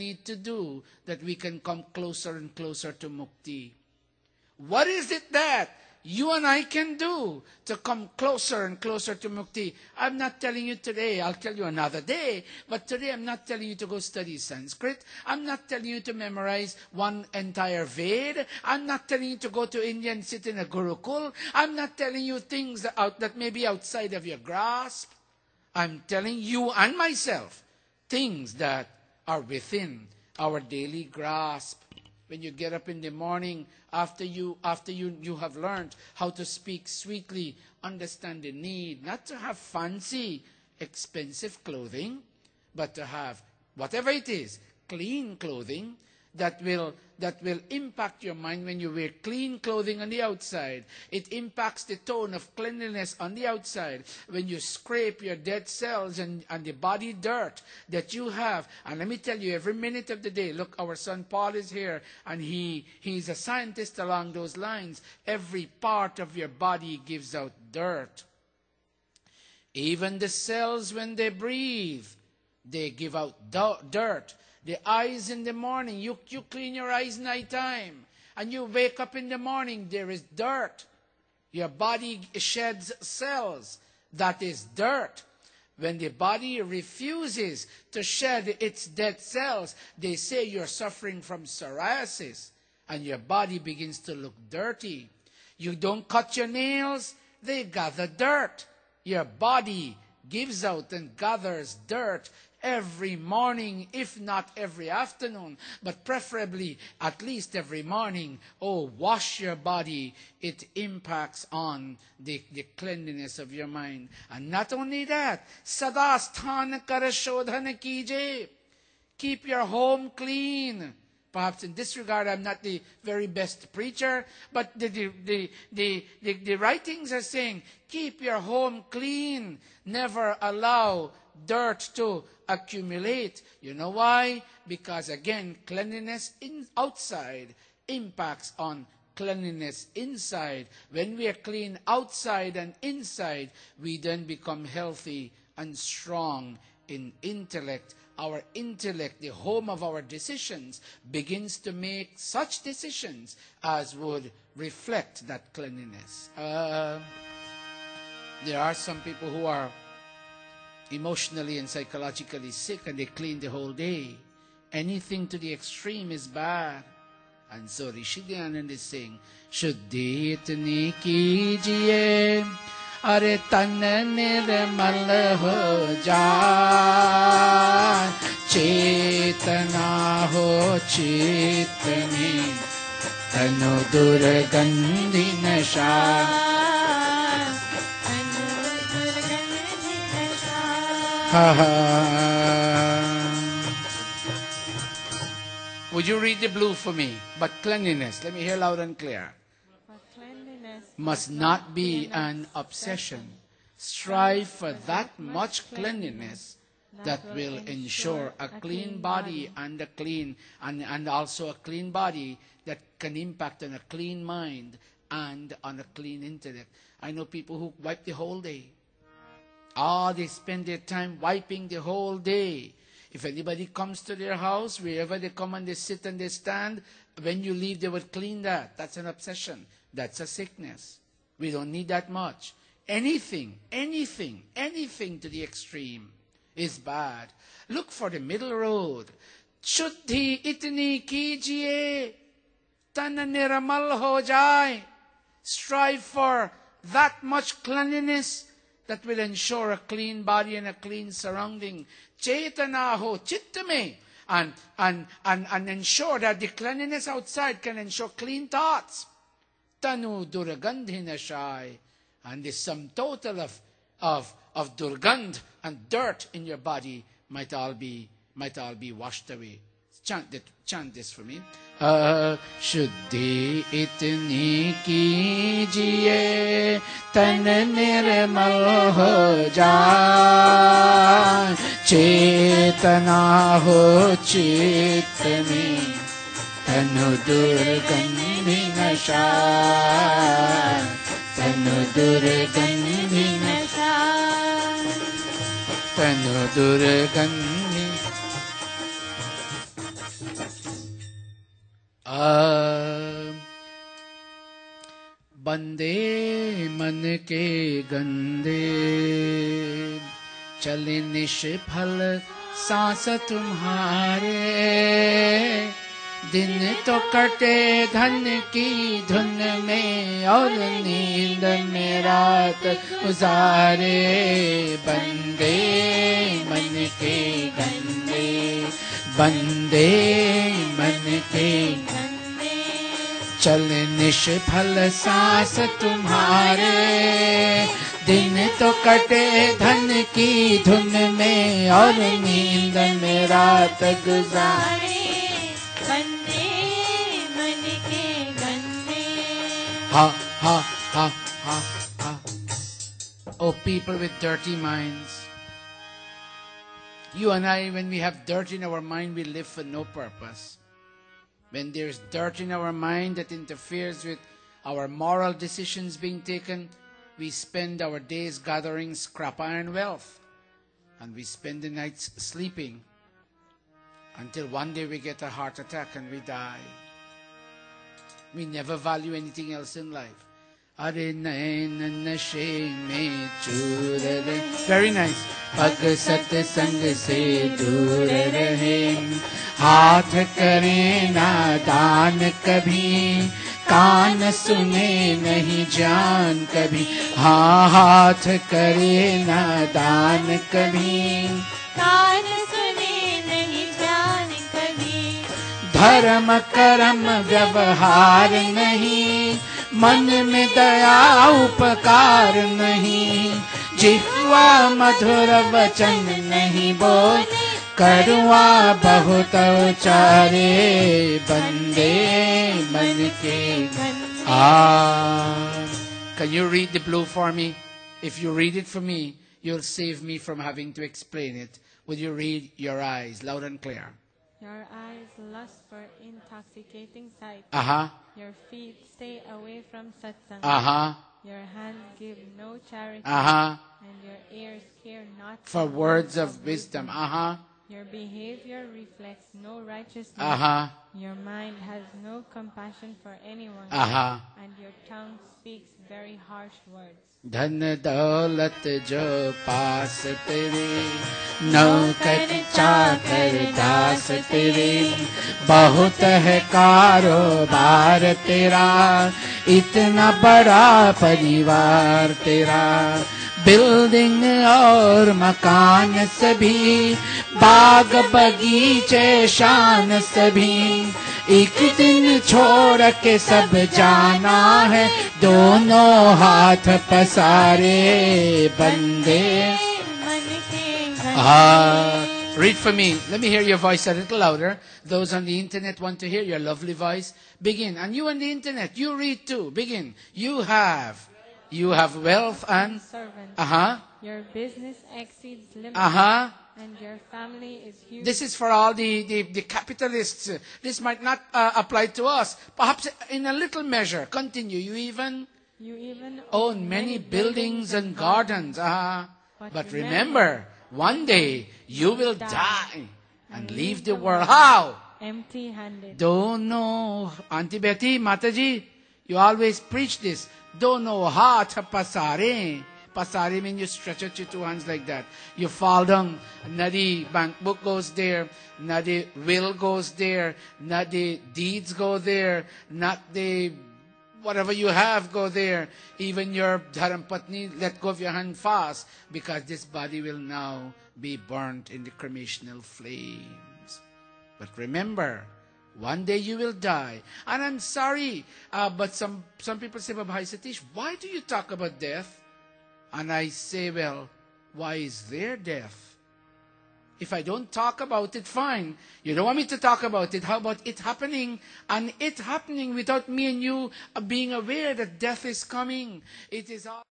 need to do that we can come closer and closer to mukti? What is it that you and I can do to come closer and closer to mukti? I'm not telling you today, I'll tell you another day, but today I'm not telling you to go study Sanskrit. I'm not telling you to memorize one entire Ved. I'm not telling you to go to India and sit in a Gurukul. I'm not telling you things that, out, that may be outside of your grasp. I'm telling you and myself things that are within our daily grasp. When you get up in the morning, after you after you, you have learned how to speak sweetly, understand the need, not to have fancy, expensive clothing, but to have whatever it is, clean clothing that will that will impact your mind when you wear clean clothing on the outside. It impacts the tone of cleanliness on the outside. When you scrape your dead cells and, and the body dirt that you have. And let me tell you, every minute of the day, look, our son Paul is here and he, he's a scientist along those lines. Every part of your body gives out dirt. Even the cells, when they breathe, they give out dirt. The eyes in the morning, you, you clean your eyes nighttime. And you wake up in the morning, there is dirt. Your body sheds cells. That is dirt. When the body refuses to shed its dead cells, they say you're suffering from psoriasis and your body begins to look dirty. You don't cut your nails, they gather dirt. Your body gives out and gathers dirt every morning, if not every afternoon, but preferably at least every morning. Oh, wash your body. It impacts on the, the cleanliness of your mind. And not only that, sadasthan karashodhana kije. Keep your home clean. Perhaps in this regard, I'm not the very best preacher, but the, the, the, the, writings are saying, keep your home clean. Never allow dirt to accumulate. You know why? Because again, cleanliness in outside impacts on cleanliness inside. When we are clean outside and inside, we then become healthy and strong in intellect. Our intellect, the home of our decisions, begins to make such decisions as would reflect that cleanliness. Uh, there are some people who are emotionally and psychologically sick and they clean the whole day. Anything to the extreme is bad. And so Rishi Dayanand is saying, Shuddhi itni kijiye, are tan nirmal ho chitni, tanu durgandhi nasha. Would you read the blue for me? But cleanliness, let me hear loud and clear. Must not be an obsession. Strive for that much cleanliness that will ensure a clean body and a clean and, and also a clean body that can impact on a clean mind and on a clean intellect. I know people who wipe the whole day Ah, they spend their time wiping the whole day. If anybody comes to their house, wherever they come and they sit and they stand, when you leave, they will clean that. That's an obsession. That's a sickness. We don't need that much. Anything, anything, anything to the extreme is bad. Look for the middle road. Shuddhi itni kijiye, tan niramal ho jai. Strive for that much cleanliness that will ensure a clean body and a clean surrounding. Chetana ho, chittame. And, and, and, and ensure that the cleanliness outside can ensure clean thoughts. Tanu durgandhina shai. And the sum total of, of, of durgand and dirt in your body might all be, might all be washed away Chant, it, chant this for me. शुद्धि इतनी कीजिए तन निर्मल हो जाए चेतना हो चित में तनु दुर्गंधि नशा तनु दुर्गंधि नशा तनु दुर्गंधि बंदे मन के गंदे, चले निष्फल सांस तुम्हारे। दिन तो कटे धन की धुन में और नींद में रात गुजारे बंदे मन के गंदे, बंदे चल निष्फल सांस तुम्हारे दिन तो कटे धन की धुन में और नींद में रात गुजारे बंदे मन के ha ha ha ha ha oh people with dirty minds you and i when we have dirt in our mind we live for no purpose when there's dirt in our mind that interferes with our moral decisions being taken we spend our days gathering scrap iron wealth and we spend the nights sleeping until one day we get a heart attack and we die we never value anything else in life. Are nain nashe mein choor rahe. Very nice. पग सत्संग से दूर रहे हाथ करे ना दान कभी कान सुने नहीं जान कभी हाँ हाथ करे ना दान कभी कान सुने नहीं जान कभी धर्म कर्म व्यवहार नहीं मन में दया उपकार नहीं जिह्वा मधुर वचन नहीं बोल करुआ बहुत उचारे बंदे मन के गंदे Ah. Can you read the blue for me? If you read it for me, you'll save me from having to explain it. Will you read your eyes loud and clear? Your eyes lust for intoxicating sight. Uh huh. Your feet stay away from satsang. Uh huh. Your hands give no charity. Uh huh. And your ears care not For words of wisdom. Uh huh. Your behavior reflects no righteousness. Uh huh. Your mind has no compassion for anyone. Uh huh. And your tongue speaks very harsh words. धन दौलत जो पास तेरे नौकर चाकर दास तेरे बहुत है कारोबार तेरा इतना बड़ा परिवार तेरा बिल्डिंग और मकान सभी बाग बगीचे शान सभी एक दिन छोड़ के सब जाना है दोनों हाथ पसारे बंदे मन के गंदे Ah, read for me. Let me hear your voice a little louder. Those on the internet want to hear your lovely voice. Begin. And you on the internet, you read too. Begin. You have. You have wealth and. servant. Uh huh. Your business exceeds limits. Uh huh. And your family is huge. This is for all the, the, the capitalists. This might not uh, apply to us. Perhaps in a little measure. Continue. You even you even own many buildings and gardens. Uh-huh. But But remember, remember, one day you will die die and leave the world. How? empty handed. Don't know. Auntie Betty, Mataji, you always preach this. Don't know how to pasare. Pasare means you stretch out your two hands like that. You fall down. The bank book goes there. The will goes there. The deeds go there. Not the whatever you have go there. Even your dharam let go of your hand fast because this body will now be burnt in the cremational flames. But remember, one day you will die. And I'm sorry, uh, but some, some people say, Babhai Satish, why do you talk about death? And I say, well, why is there death? If I don't talk about it, fine. You don't want me to talk about it. How about it happening? And it happening without me and you uh, being aware that death is coming. It is all.